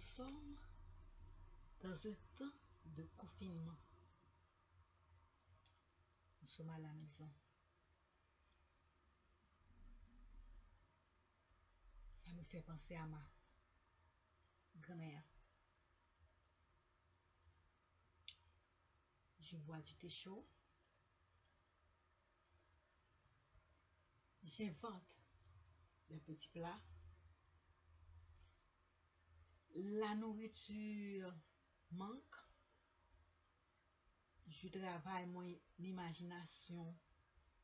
sommes dans un temps de confinement. Nous sommes à la maison. Ça me fait penser à ma grand-mère. Je bois du thé chaud. J'invente des petits plats. La nourriture manque. Je travaille mon imagination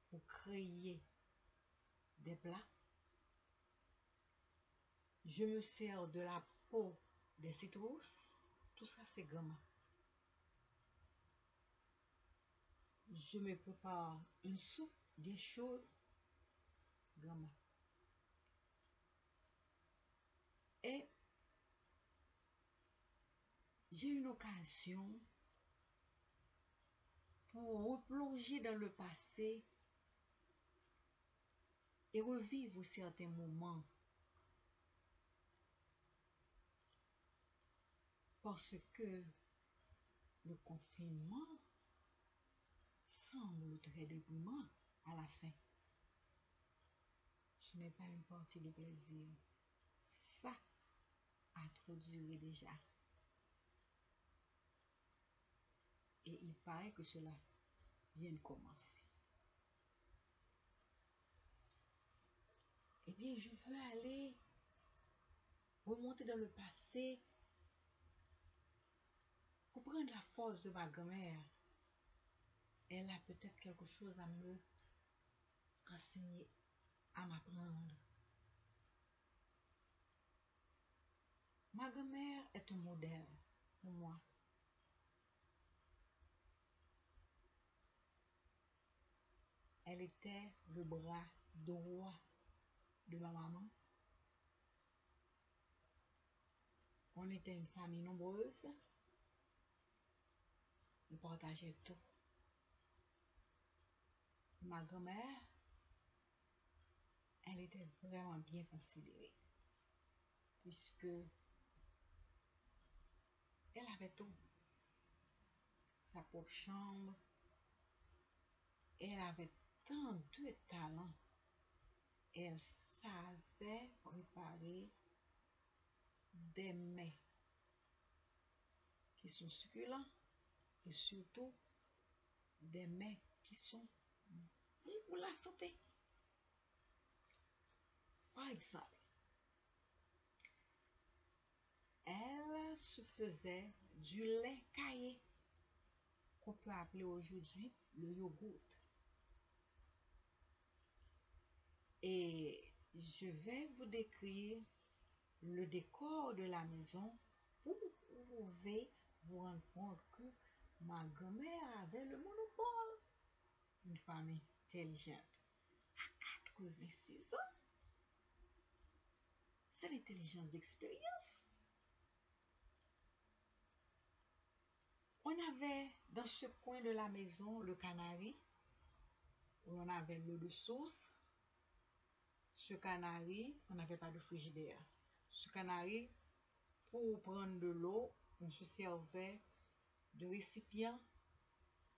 pour créer des plats. Je me sers de la peau des citrus. Tout ça, c'est gomme. Je me prépare une soupe des chaudes. Gomme. Et j'ai une occasion pour replonger dans le passé et revivre certains moments. Parce que le confinement semble très déprimant à la fin. Je n'ai pas une partie de plaisir. Ça a trop duré déjà. Et il paraît que cela vient de commencer. Eh bien, je veux aller remonter dans le passé pour prendre la force de ma grand-mère. Elle a peut-être quelque chose à me enseigner, à m'apprendre. Ma grand-mère est un modèle pour moi. Elle était le bras droit de ma maman. On était une famille nombreuse. Nous partageons tout. Ma grand-mère, elle était vraiment bien considérée. Puisque elle avait tout. Sa propre chambre. Elle avait tant de talent. Elle savait préparer des mets qui sont succulents et surtout des mets qui sont pour la santé. Par exemple, elle se faisait du lait caillé qu'on peut appeler aujourd'hui le yogourt. Et je vais vous décrire le décor de la maison pour vous pouvez vous rendre compte que ma grand-mère avait le monopole. Une femme intelligente. À 86 ans, c'est l'intelligence d'expérience. On avait dans ce coin de la maison le canari, on avait l'eau de source. Ce canari, on n'avait pas de frigidaire. Ce canari, pour prendre de l'eau, on se servait de récipient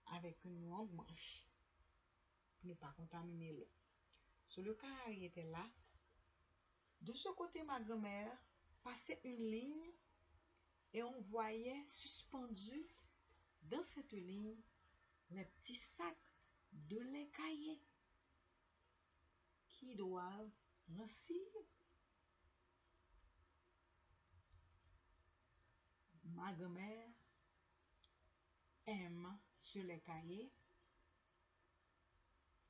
avec une longue manche pour ne pas contaminer l'eau. So, le canari était là. De ce côté, ma grand-mère passait une ligne et on voyait suspendu dans cette ligne les petits sacs de lait caillé qui doivent rancir. Ma grand-mère aime ce lait caillé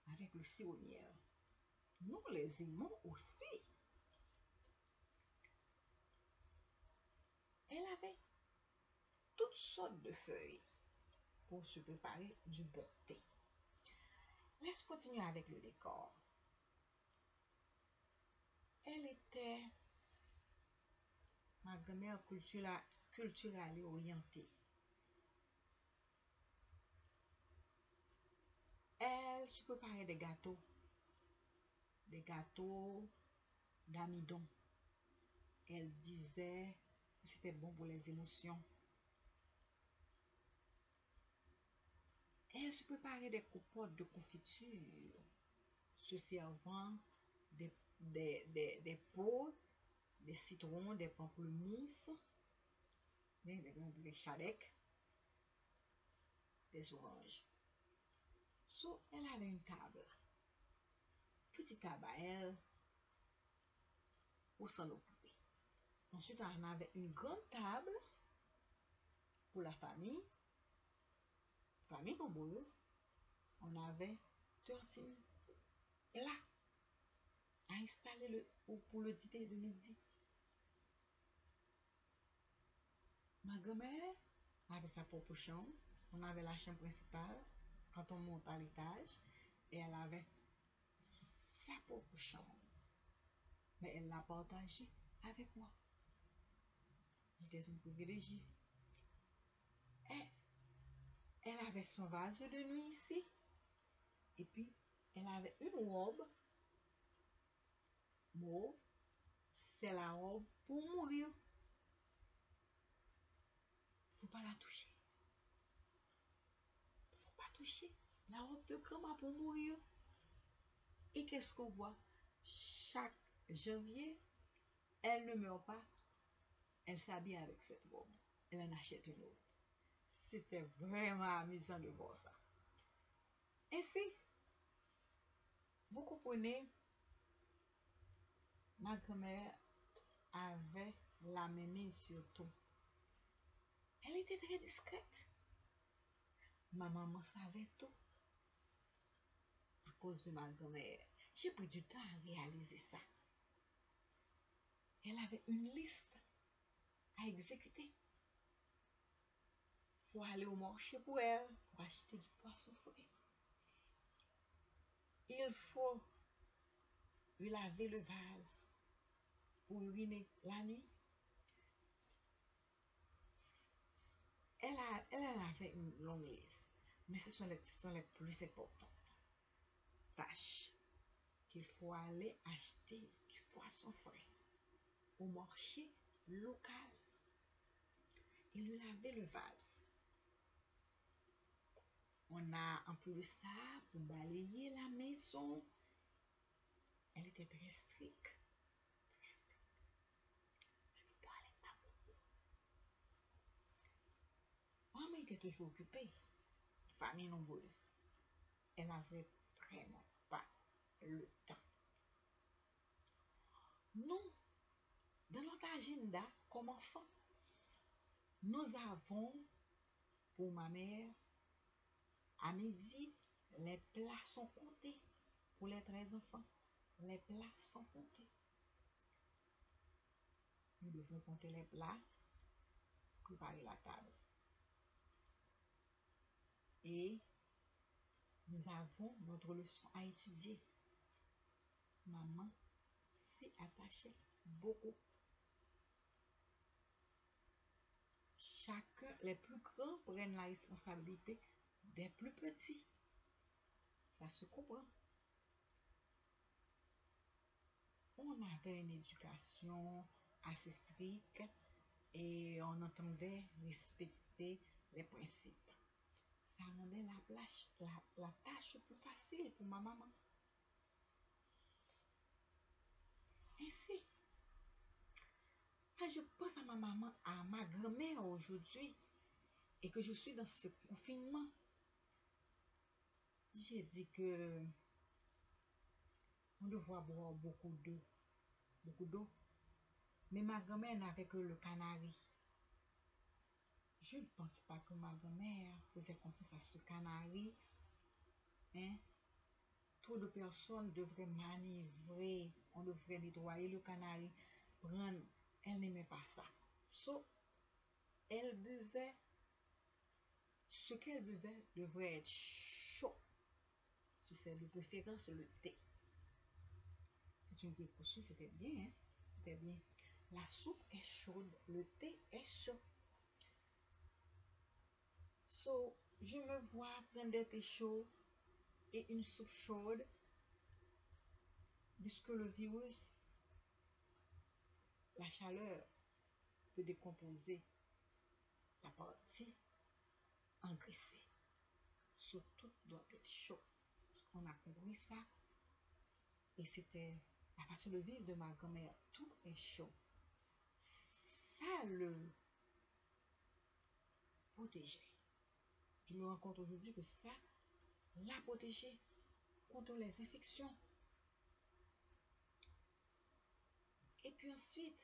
avec le miel. Nous les aimons aussi. Elle avait toutes sortes de feuilles pour se préparer du bon thé. Laisse continuer avec le décor. Elle était ma grand-mère culturelle, orientée. Elle se préparait des gâteaux, des gâteaux d'amidon. Elle disait que c'était bon pour les émotions. Elle se préparait des compotes de confiture, se servant des, des, des, des pots, des citrons, des pamplemousses, des, des, chadèques, des oranges. So, elle avait une table. Petite table à elle pour s'en occuper. Ensuite, on avait une grande table pour la famille, famille nombreuse. On avait 13 plats à installer le, pour, le dîner de midi. Ma grand-mère avait sa propre chambre. On avait la chambre principale quand on monte à l'étage. Et elle avait sa propre chambre. Mais elle l'a partagée avec moi. J'étais une privilégiée. Et elle avait son vase de nuit ici. Et puis, elle avait une robe mauve. C'est la robe pour mourir. Faut pas la toucher. Faut pas toucher. La robe de Grandma pour mourir. Et qu'est-ce qu'on voit? Chaque janvier, elle ne meurt pas. Elle s'habille avec cette robe. Elle en achète une autre. C'était vraiment amusant de voir ça. Ainsi, vous comprenez, ma grand-mère avait la mémie sur tout. Elle était très discrète. Ma maman savait tout. À cause de ma grand-mère, j'ai pris du temps à réaliser ça. Elle avait une liste à exécuter. Faut aller au marché pour elle, pour acheter du poisson frais. Il faut lui laver le vase pour uriner la nuit. Elle, a, elle en avait une longue liste, mais ce sont les, ce sont les plus importantes tâches qu'il faut aller acheter du poisson frais au marché local et lui laver le vase. On a un peu de ça pour balayer la maison. Elle était très stricte. Très stricte. Elle ne parlait pas beaucoup. Maman était toujours occupée. Famille nombreuse. Elle n'avait vraiment pas le temps. Nous, dans notre agenda comme enfant, nous avons, pour ma mère, à midi, les plats sont comptés pour les 13 enfants. Les plats sont comptés. Nous devons compter les plats, préparer la table. Et nous avons notre leçon à étudier. Maman s'y attachait beaucoup. Chacun, les plus grands prennent la responsabilité des plus petits. Ça se comprend. On avait une éducation assez stricte et on entendait respecter les principes. Ça rendait la, plage, la, tâche plus facile pour ma maman. Ainsi, quand je pense à ma maman, à ma grand-mère aujourd'hui, et que je suis dans ce confinement, j'ai dit que on devrait boire beaucoup d'eau. Beaucoup d'eau. Mais ma grand-mère n'avait que le canari. Je ne pense pas que ma grand-mère faisait confiance à ce canari. Hein? Trop de personnes devraient manivrer. On devrait nettoyer le canari. Prendre. Elle n'aimait pas ça. So, elle buvait. Ce qu'elle buvait devrait être chaud. C'est de préférence le thé. C'est une précaution, c'était bien. Hein? C'était bien. La soupe est chaude, le thé est chaud. So, je me vois prendre des thé chauds et une soupe chaude, puisque le virus, la chaleur, peut décomposer la partie engraissée. Surtout doit être chaud. Parce qu'on a compris ça. Et c'était la façon de vivre de ma grand-mère. Tout est chaud. Ça le protégeait. Je me rends compte aujourd'hui que ça l'a protégé contre les infections. Et puis ensuite,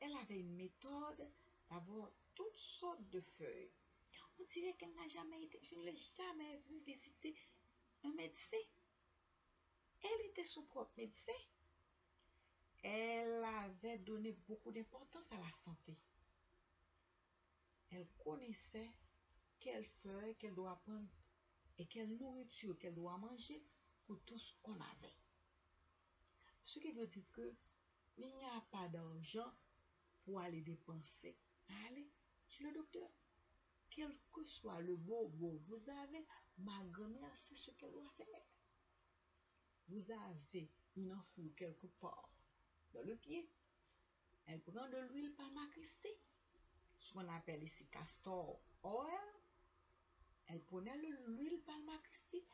elle avait une méthode d'avoir toutes sortes de feuilles. On dirait qu'elle n'a jamais été, je ne l'ai jamais vu visiter un médecin. Elle était son propre médecin. Elle avait donné beaucoup d'importance à la santé. Elle connaissait quelles feuilles qu'elle doit prendre et quelle nourriture qu'elle doit manger pour tout ce qu'on avait. Ce qui veut dire que il n'y a pas d'argent pour aller dépenser. Allez chez le docteur. Quel que soit le bobo vous avez, ma grand-mère sait ce qu'elle doit faire. Vous avez une enflure quelque part dans le pied. Elle prend de l'huile palmacrystée, ce qu'on appelle ici castor oil. Elle prenait l'huile palmacrystée.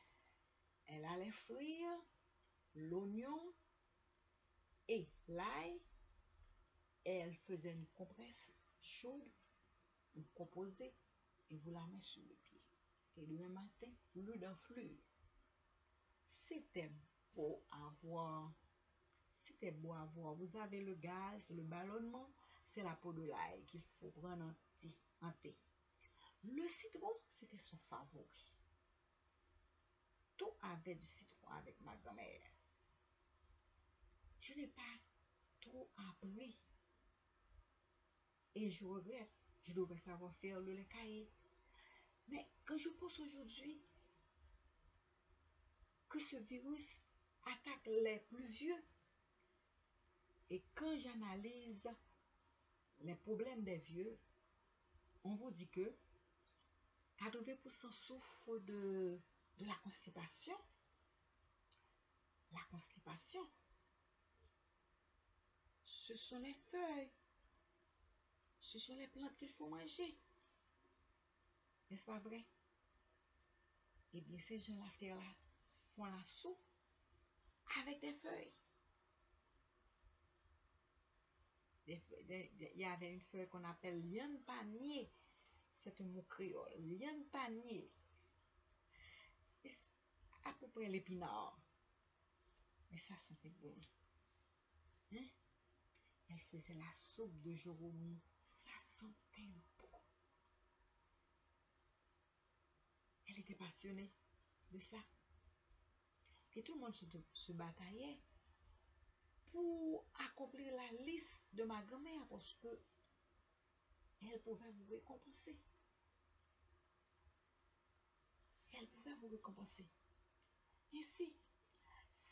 Elle allait frire l'oignon et l'ail. Et elle faisait une compresse chaude, une composée, et vous la mettez sur le pied. Et le matin, l'eau d'enflure. C'était beau à voir. C'était beau à voir. Vous avez le gaz, le ballonnement, la peau de l'ail qu'il faut prendre en thé. En thé. Le citron, c'était son favori. Tout avait du citron avec ma grand-mère. Je n'ai pas trop appris. Et je regrette. Je devrais savoir faire le lait caillé. Mais quand je pense aujourd'hui que ce virus attaque les plus vieux, et quand j'analyse les problèmes des vieux, on vous dit que 80% souffrent de, de la constipation. La constipation, ce sont les feuilles, ce sont les plantes qu'il faut manger. N'est-ce pas vrai? Eh bien, ces gens-là font la soupe avec des feuilles. Il y avait une feuille qu'on appelle liane panier. C'est un mot créole. Liane panier. C'est à peu près l'épinard. Mais ça sentait bon. Hein? Elle faisait la soupe de Jérôme. Ça sentait bon. Elle était passionnée de ça. Et tout le monde se, se bataillait pour accomplir la liste de ma grand-mère parce que elle pouvait vous récompenser. Elle pouvait vous récompenser. Ainsi,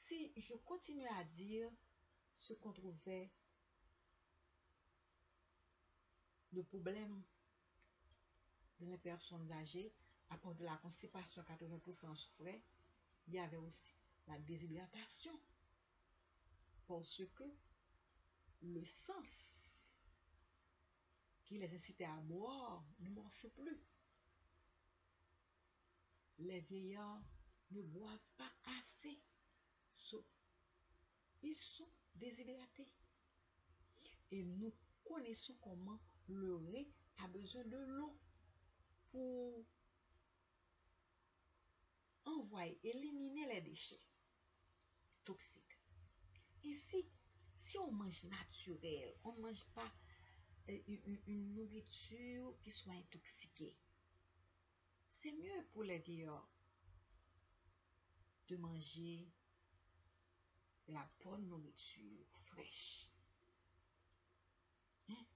si je continue à dire ce qu'on trouvait de problème dans les personnes âgées, à part de la constipation, 80% souffraient, il y avait aussi la déshydratation. Parce que le sens qui les incitait à boire ne marche plus. Les vieillards ne boivent pas assez. Ils sont déshydratés. Et nous connaissons comment le riz a besoin de l'eau pour envoyer, éliminer les déchets toxiques. Ici, si on mange naturel, on ne mange pas euh, une, une nourriture qui soit intoxiquée, c'est mieux pour les vieillards de manger la bonne nourriture fraîche. Hein?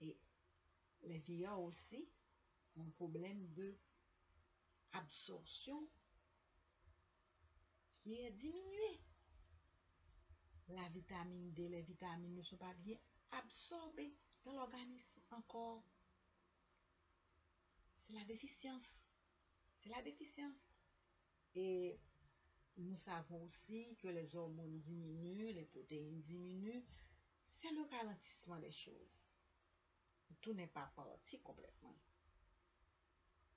Et les vieillards aussi ont un problème de absorption qui est diminué. La vitamine D, les vitamines ne sont pas bien absorbées dans l'organisme encore. C'est la déficience. C'est la déficience. Et nous savons aussi que les hormones diminuent, les protéines diminuent. c'est le ralentissement des choses. Tout n'est pas parti complètement.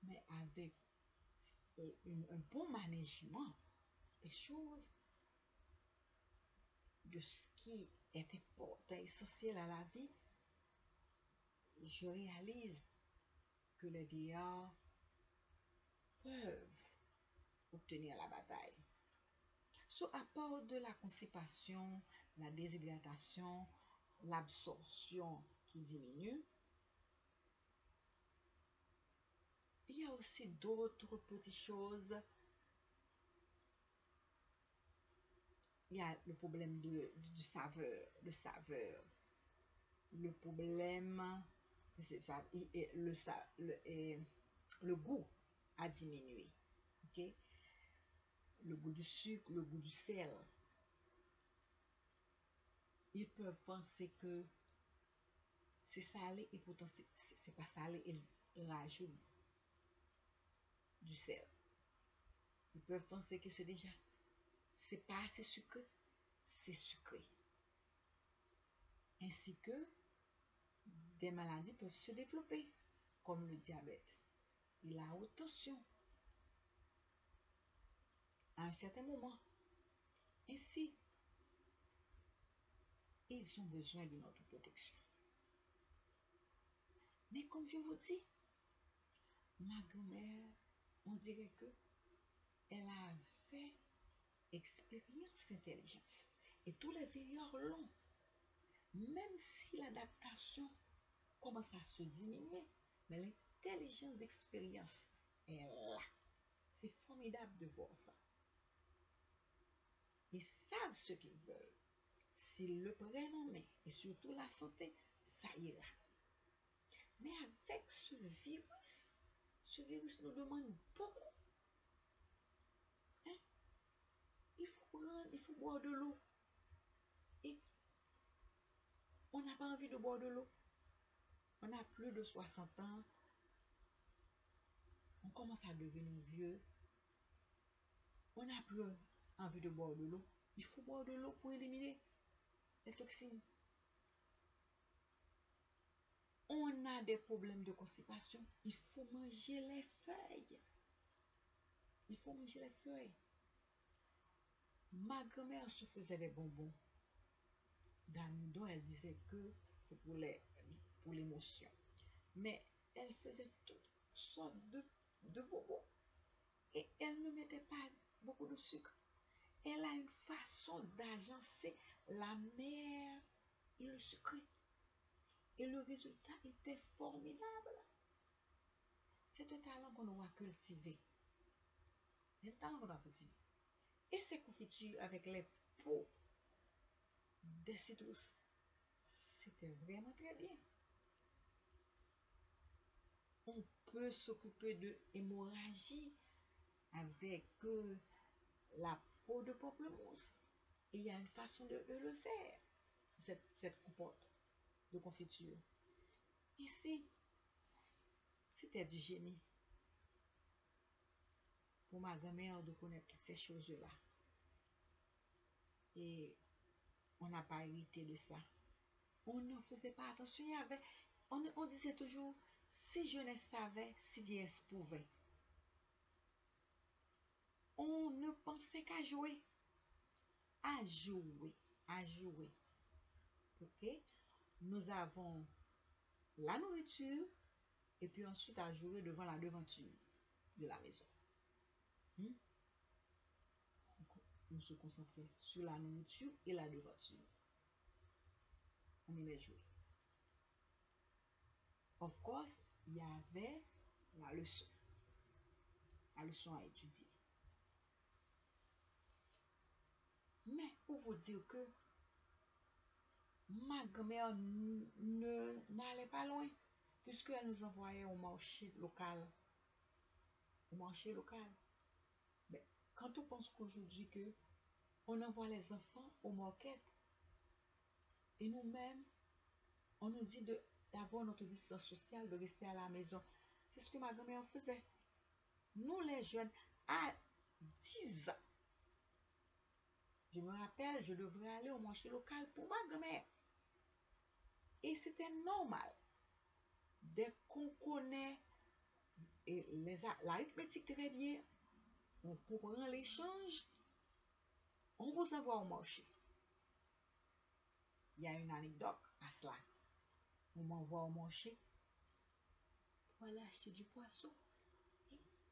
Mais avec un bon management des choses, de ce qui est important, essentiel à la vie, je réalise que les vieillards peuvent obtenir la bataille. So, à part de la constipation, la déshydratation, l'absorption qui diminue, il y a aussi d'autres petites choses. Il y a le problème du saveur, de saveur. Le problème, le, le, le goût a diminué. Le goût du sucre, le goût du sel. Ils peuvent penser que c'est salé et pourtant c'est pas salé. Ils rajoutent du sel. Ils peuvent penser que c'est déjà, c'est pas assez sucré, c'est sucré. Ainsi que des maladies peuvent se développer, comme le diabète et la haute tension. À un certain moment. Ainsi, ils ont besoin de notre protection. Mais comme je vous dis, ma grand-mère, on dirait que elle avait expérience d'intelligence. Et tous les veilleurs l'ont. Même si l'adaptation commence à se diminuer, mais l'intelligence d'expérience est là. C'est formidable de voir ça. Ils savent ce qu'ils veulent. S'ils le prennent en main, et surtout la santé, ça ira. Mais avec ce virus, ce virus nous demande beaucoup. Hein? Il faut boire de l'eau. Et on n'a pas envie de boire de l'eau. On a plus de 60 ans. On commence à devenir vieux. On n'a plus envie de boire de l'eau. Il faut boire de l'eau pour éliminer les toxines. On a des problèmes de constipation. Il faut manger les feuilles. Il faut manger les feuilles. Ma grand-mère se faisait des bonbons d'amidon. Elle disait que c'est pour l'émotion. Mais elle faisait toutes sortes de, bonbons. Et elle ne mettait pas beaucoup de sucre. Elle a une façon d'agencer la mer et le sucré. Et le résultat était formidable. C'est un talent qu'on doit cultiver. C'est un talent qu'on doit cultiver. Et ces confitures avec les peaux des citrus, c'était vraiment très bien. On peut s'occuper de hémorragie avec euh, la peau de pamplemousse. Et il y a une façon de, le faire, cette, cette compote de confiture. Ici, c'était du génie pour ma grand-mère de connaître toutes ces choses-là. Et on n'a pas hérité de ça. On ne faisait pas attention. On, disait toujours, si jeunesse savait, si vieillesse pouvait. On ne pensait qu'à jouer. À jouer. À jouer. OK? Nous avons la nourriture et puis ensuite à jouer devant la devanture de la maison. Hmm? On se concentrait sur la nourriture et la devanture. On aimait jouer. Of course, il y avait la leçon. La leçon à étudier. Mais pour vous dire que ma grand-mère n'allait pas loin, puisqu'elle nous envoyait au marché local. Au marché local. Quand on pense qu'aujourd'hui que on envoie les enfants au market, et nous-mêmes, on nous dit d'avoir notre distance sociale, de rester à la maison. C'est ce que ma grand-mère faisait. Nous, les jeunes, à 10 ans, je me rappelle, je devrais aller au marché local pour ma grand-mère. Et c'était normal. Dès qu'on connaît l'arithmétique très bien, on comprend l'échange, on vous envoie au marché. Il y a une anecdote à cela. On m'envoie au marché voilà, c'est du poisson.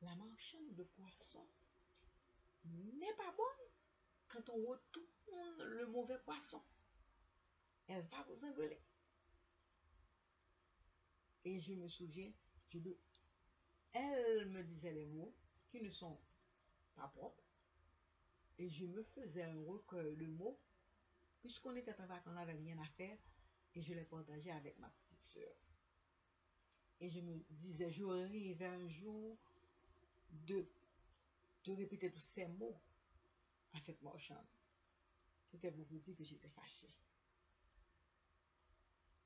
la marchande de poisson n'est pas bonne quand on retourne le mauvais poisson. Elle va vous engueuler. Et je me souviens, je elle me disait les mots qui ne sont pas propres. Et je me faisais un recueil de mots, puisqu'on était en vacances, on n'avait rien à faire, et je les partageais avec ma petite soeur. Et je me disais, je rêve un jour de, de répéter tous ces mots à cette marchande. C'était pour vous dire que j'étais fâchée.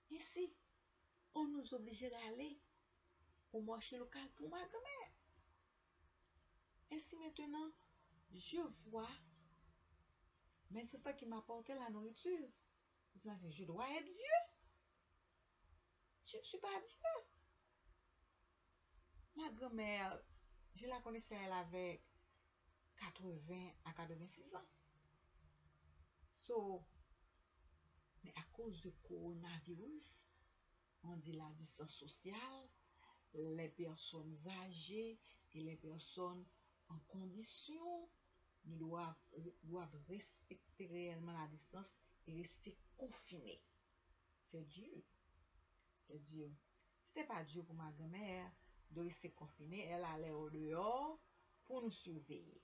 Ici, on nous obligeait d'aller au marché local pour ma grand-mère? Ainsi maintenant, je vois, mais c'est toi qui m'apportais la nourriture. Je dois être vieux. Je ne suis pas vieux. Ma grand-mère, je la connaissais, elle avait 80 à 86 ans. So, mais à cause du coronavirus, on dit la distance sociale, les personnes âgées et les personnes en condition ne doivent, doivent respecter réellement la distance et rester confinés. C'est dur. C'est dur. C'était pas dur pour ma grand-mère de rester confinée. Elle allait au dehors pour nous surveiller.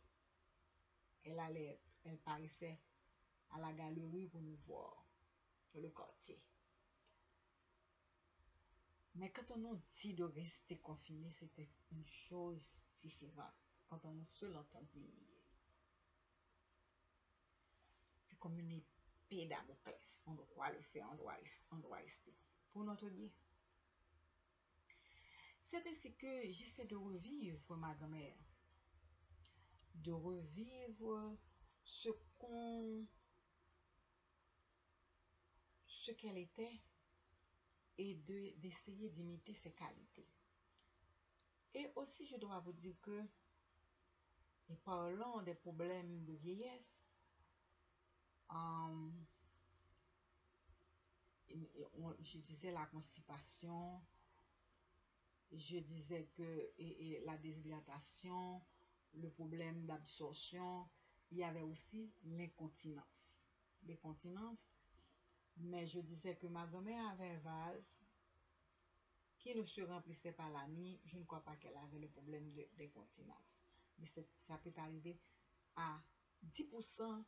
Elle allait, elle paraissait à la galerie pour nous voir dans le quartier. Mais quand on nous dit de rester confiné, c'était une chose différente. Quand on se l'entendit, c'est comme une épée d'Amoclès. On doit le faire, on doit, on doit rester. Pour notre bien. C'est ainsi que j'essaie de revivre ma grand-mère. De revivre ce qu'on ce qu'elle était et d'essayer d'imiter ses qualités. Et aussi, je dois vous dire que, et parlant des problèmes de vieillesse, euh, je disais la constipation, je disais que la déshydratation, le problème d'absorption, il y avait aussi l'incontinence. L'incontinence, mais je disais que ma grand-mère avait un vase qui ne se remplissait pas la nuit. Je ne crois pas qu'elle avait le problème d'incontinence. Mais ça peut arriver à 10%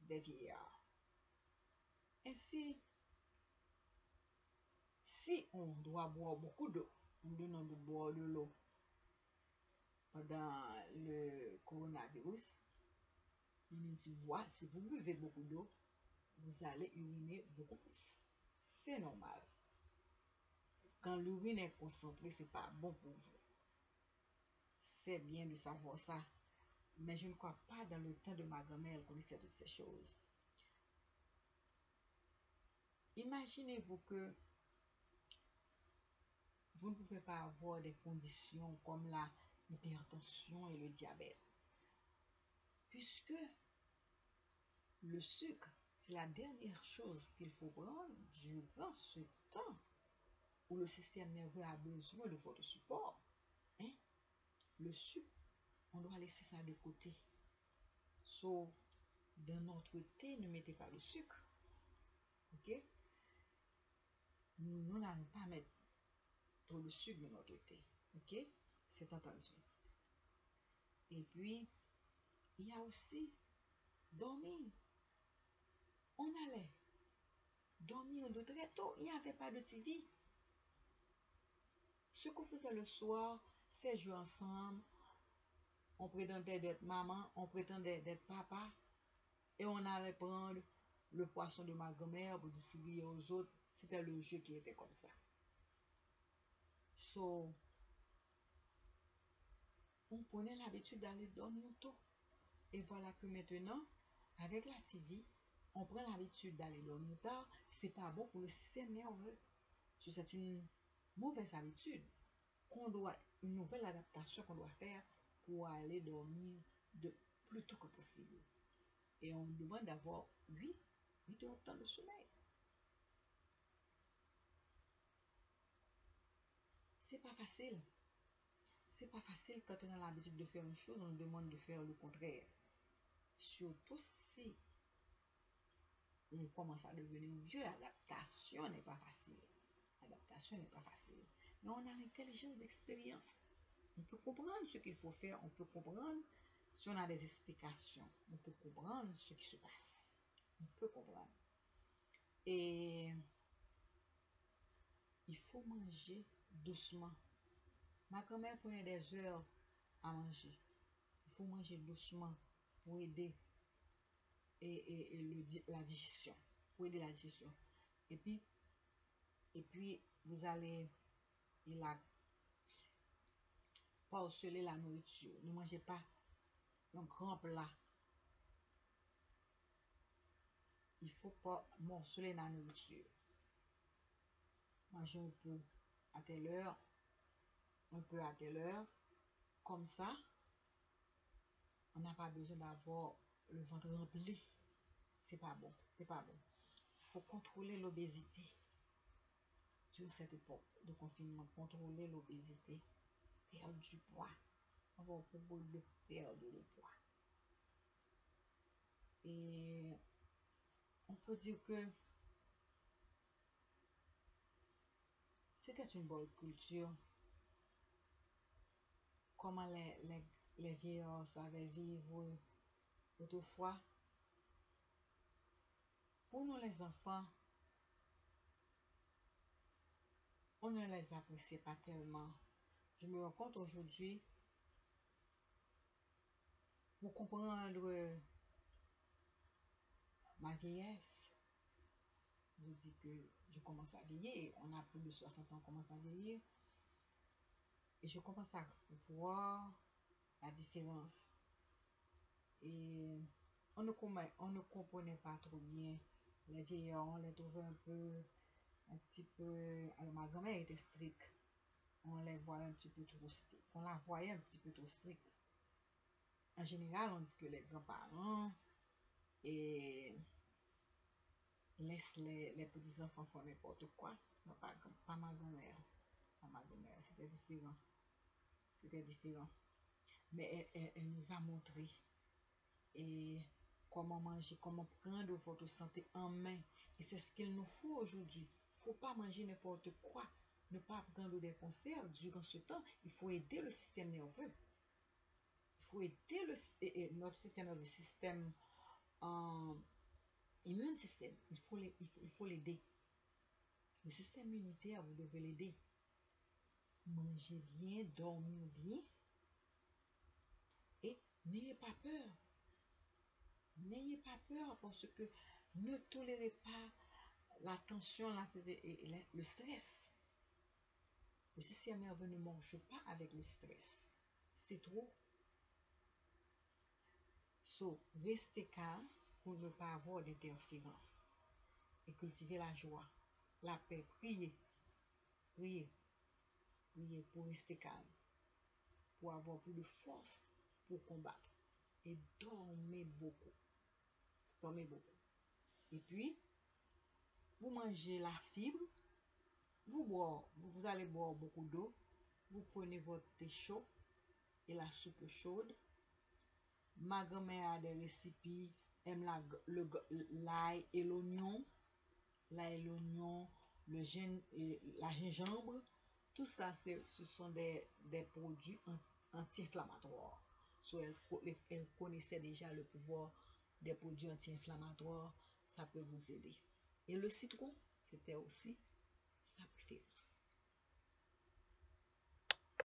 des vieillards. Ainsi, si on doit boire beaucoup d'eau, en donnant de boire de l'eau pendant le coronavirus, si vous buvez beaucoup d'eau, vous allez uriner beaucoup plus. C'est normal. Quand l'urine est concentrée, c'est pas bon pour vous. C'est bien de savoir ça. Mais je ne crois pas dans le temps de ma grand-mère, elle connaissait toutes ces choses. Imaginez-vous que vous ne pouvez pas avoir des conditions comme la hypertension et le diabète. Puisque le sucre c'est la dernière chose qu'il faut prendre durant ce temps où le système nerveux a besoin de votre support. Hein? Le sucre, on doit laisser ça de côté. Sauf dans notre thé, ne mettez pas le sucre. OK? Nous n'allons pas mettre trop de sucre dans notre thé. OK? C'est entendu. Et puis, il y a aussi dormir on allait dormir de très tôt. Il n'y avait pas de TV. Ce qu'on faisait le soir, jouer ensemble. On prétendait d'être maman, on prétendait d'être papa. Et on allait prendre le poisson de ma grand-mère pour distribuer aux autres. C'était le jeu qui était comme ça. So, on prenait l'habitude d'aller dormir tôt. Et voilà que maintenant, avec la TV, on prend l'habitude d'aller dormir tard, c'est pas bon pour le système nerveux. C'est une mauvaise habitude qu'on doit, une nouvelle adaptation qu'on doit faire pour aller dormir de plus tôt que possible. Et on demande d'avoir 8, 8 heures de temps de sommeil. C'est pas facile. C'est pas facile quand on a l'habitude de faire une chose, on nous demande de faire le contraire. Surtout si on commence à devenir vieux, l'adaptation n'est pas facile. L'adaptation n'est pas facile. On a l'intelligence d'expérience. On peut comprendre ce qu'il faut faire, on peut comprendre si on a des explications, on peut comprendre ce qui se passe. On peut comprendre. Et il faut manger doucement. Ma grand-mère prenait des heures à manger. Il faut manger doucement pour aider et, la digestion. Pour aider la digestion. Et puis, et puis vous allez il a porceler la nourriture. Ne mangez pas un grand plat. Il faut pas morceler la nourriture. Mangez un peu à telle heure, un peu à telle heure. Comme ça, on n'a pas besoin d'avoir le ventre rempli. C'est pas bon, c'est pas bon. Il faut contrôler l'obésité. Cette époque de confinement, contrôler l'obésité, perdre du poids, avoir de perdre le poids. Et on peut dire que c'était une bonne culture. Comment les, les, les vieillards savaient vivre autrefois. Pour nous les enfants, on ne les appréciait pas tellement. Je me rends compte aujourd'hui, pour comprendre ma vieillesse, je dis que je commence à vieillir, on a plus de 60 ans, on commence à vieillir, et je commence à voir la différence. Et on ne, on ne comprenait pas trop bien. Les vieillards, on les trouvait un peu un petit peu. Alors, ma grand-mère était stricte. On les voyait un petit peu trop stricte. On la voyait un petit peu trop stricte. En général, on dit que les grands-parents laissent les, petits-enfants faire n'importe quoi. Pas, pas ma grand-mère. Pas ma grand-mère. C'était différent. C'était différent. Mais elle, elle, nous a montré et comment manger, comment prendre votre santé en main. Et c'est ce qu'il nous faut aujourd'hui faut pas manger n'importe quoi, ne pas prendre des conserves durant ce temps. Il faut aider le système nerveux. Il faut aider le, notre système le système euh, immune système. Il faut il faut l'aider. Le système immunitaire, vous devez l'aider. Mangez bien, dormir bien. Et n'ayez pas peur. N'ayez pas peur parce que ne tolérez pas la tension, la, et le stress. Le système nerveux ne mange pas avec le stress. C'est trop. So, restez calme pour ne pas avoir d'interférence. Et cultiver la joie, la paix. Priez. Priez. Priez pour rester calme. Pour avoir plus de force pour combattre. Et dormez beaucoup. Dormez beaucoup. Et puis, vous mangez la fibre, vous, boire, vous, allez boire beaucoup d'eau, vous prenez votre thé chaud et la soupe chaude. Ma grand-mère a des récipes, aime l'ail et l'oignon, l'ail et l'oignon, le la gingembre. Tout ça, ce sont des, produits anti-inflammatoires. elle connaissait déjà le pouvoir des produits anti-inflammatoires. Ça peut vous aider. Et le citron, c'était aussi.